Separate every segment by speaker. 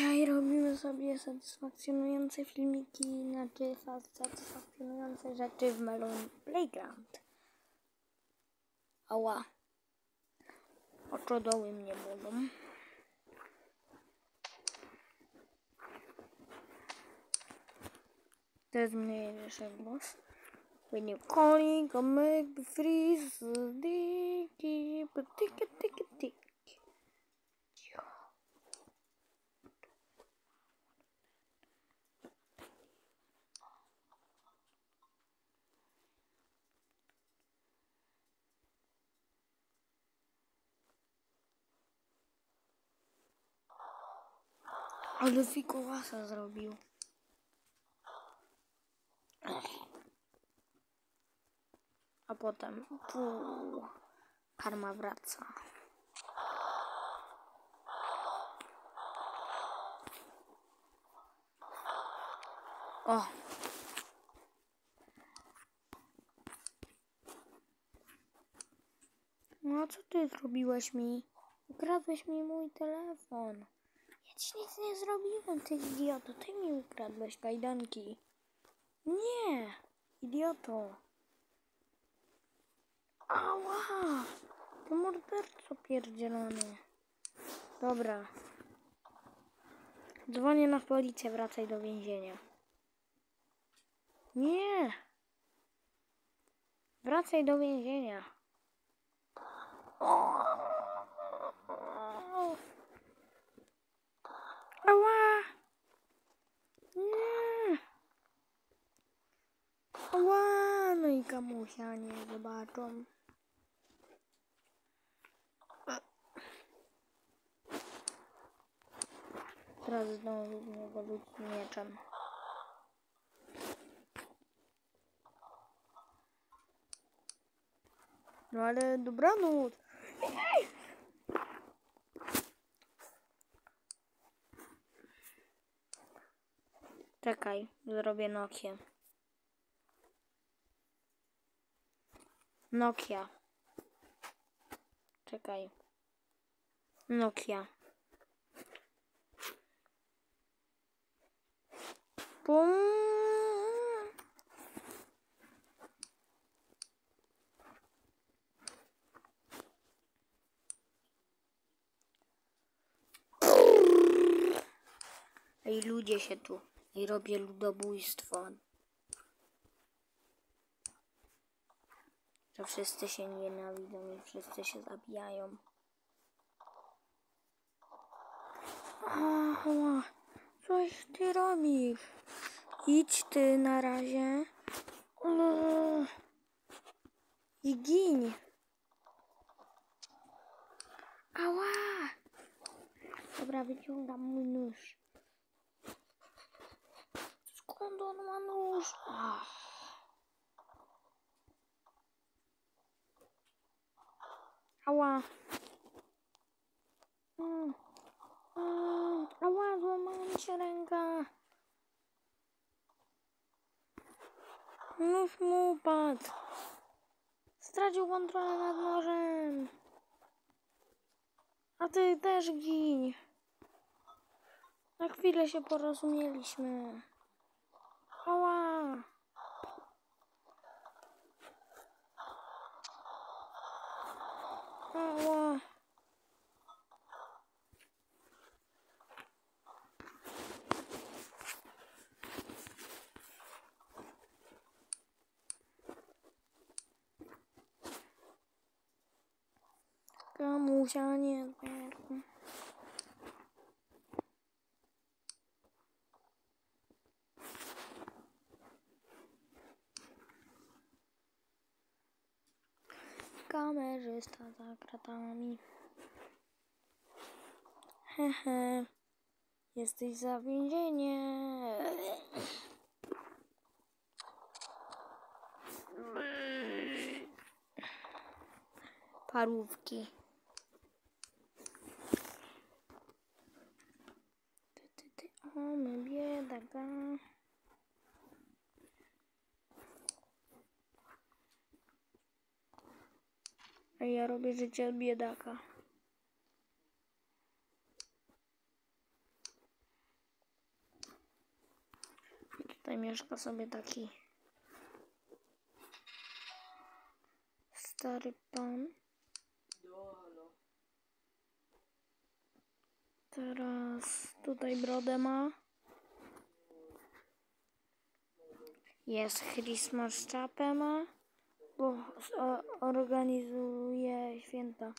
Speaker 1: Dzisiaj robimy sobie satysfakcjonujące filmiki, znaczy satysfakcjonujące rzeczy w Melon Playground. Ała. Oczodoły mnie bolą. Teraz mniejszy głos. When you calling, I make the freeze, dicky, but ticky, ticky, Ale fikołasa zrobił. A potem puu, karma wraca. O! No co ty zrobiłeś mi? Ukradłeś mi mój telefon. Ci nic nie zrobiłem, ty idioto. Ty mi ukradłeś kajdanki. Nie, idioto. Ała! To morderco pierdzielony. Dobra. Dzwonię na policję, wracaj do więzienia. Nie! Wracaj do więzienia. Ała! Ała! No i kamusia nie zobaczą. Teraz znowu w niego rzucić mieczem. No ale dobranoc. Czekaj, zrobię Nokię. Nokia. Czekaj. Nokia. Pum. Ej, ludzie się tu. I robię ludobójstwo. To wszyscy się nienawidzą i wszyscy się zabijają. Ała, coś ty robisz? Idź ty na razie. Uuu. I gin. Ała! Dobra, wyciągam mój nóż. Skąd on ma nóż? Ach. Ała. Mm. Mm. Ała, złamała mi się ręka. Nóż mu upadł. Stracił kontrolę nad nożem. A ty też gin. Na chwilę się porozumieliśmy. Ała. Ała. Kamusia nie zbierze. Kamerzysta za kratami. Hehe. Jesteś za więzienie. Parówki. Ty, ty, ty, o, my biedaka. A ja robię życie biedaka. Tutaj mieszka sobie taki stary pan. Teraz tutaj brodę ma. Jest Christmas czapę ma bo organizuje święta,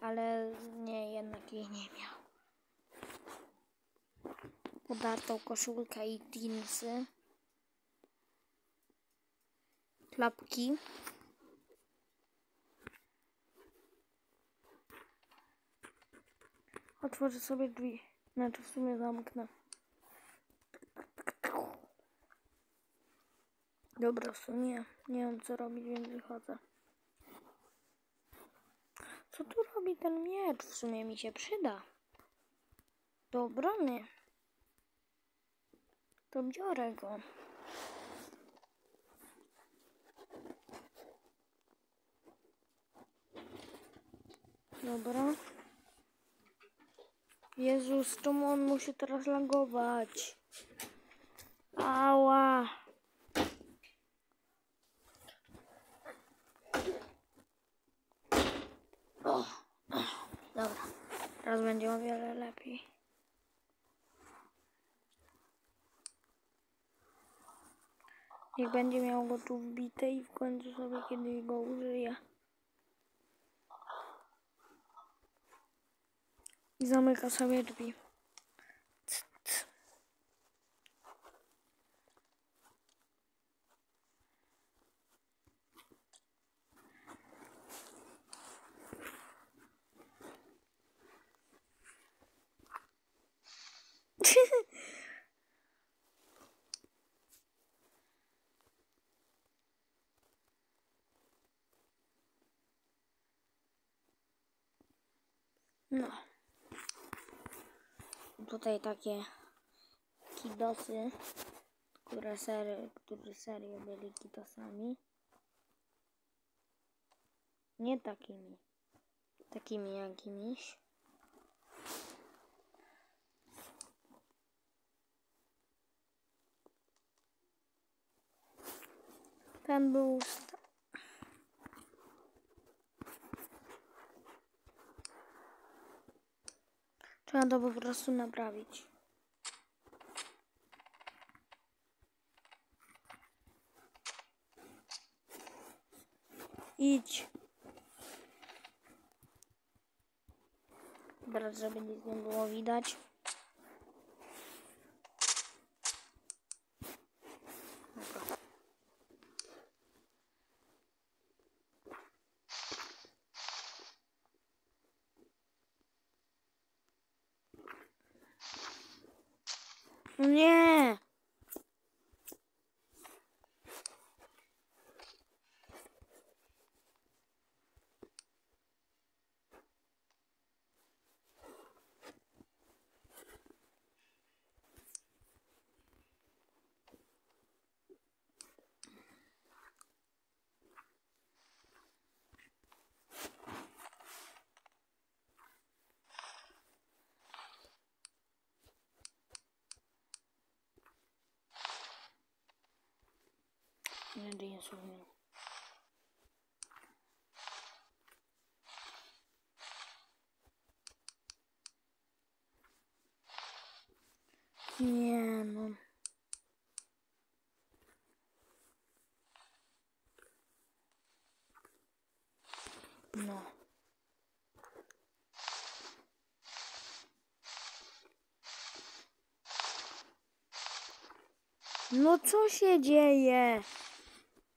Speaker 1: ale nie, jednak jej nie miał. Podartą koszulkę i jeansy. Klapki. Otworzę sobie drzwi. Znaczy w sumie zamknę. Dobra, w sumie nie wiem co robić, więc wychodzę. Co tu robi ten miecz? W sumie mi się przyda. Do obrony. To biorę go. Dobra. Jezus, czemu on musi teraz lagować? Ała. O, dobra. Teraz będzie o wiele lepiej. Niech będzie miał go tu wbite i w końcu sobie kiedyś go użyje. I zamyka sobie drzwi. No. Tutaj takie kidosy, które, sery, które serio byli kidosami. Nie takimi. Takimi jakimiś. Ten był... Trzeba to po prostu naprawić. Idź. Teraz, żeby nic nie było widać. Dobra. Nie! Nie, nie sumie. Nie no. No. No co się dzieje?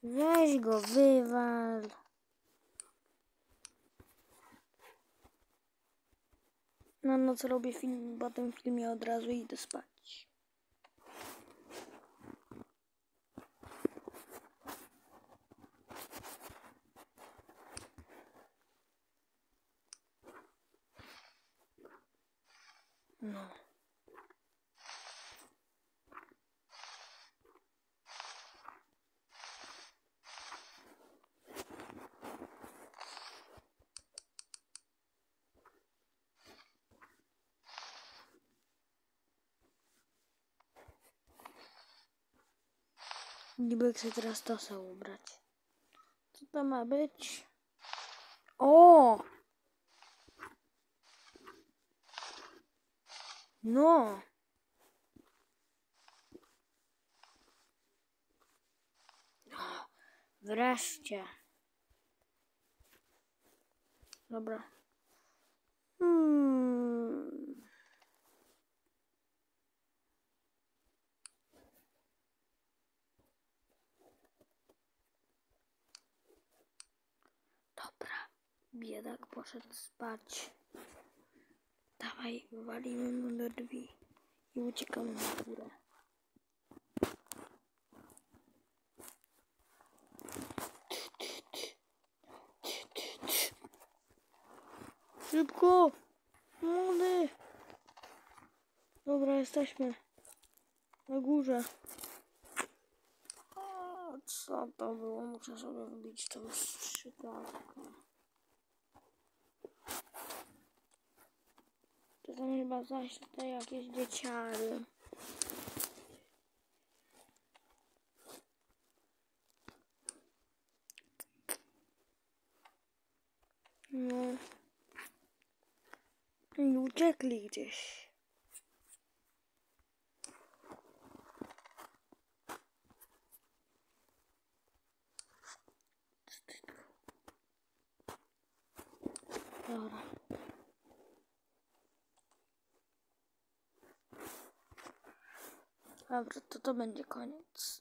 Speaker 1: Weź go, wywal. Na noc robię film, po tym filmie od razu idę spać. No. Niby chcę teraz to sobie ubrać. Co to ma być? O! No! Wreszcie. Dobra. Hmm. Dobra. Biedak poszedł spać. Dawaj, walimy mu do drzwi i uciekamy na górę. Szybko! Młody! Dobra, jesteśmy. Na górze. O, co to było? Muszę sobie wbić tą strzykawkę. To są chyba zaś tutaj jakieś dzieciary. No. I uciekli gdzieś. Dobra, to to będzie koniec.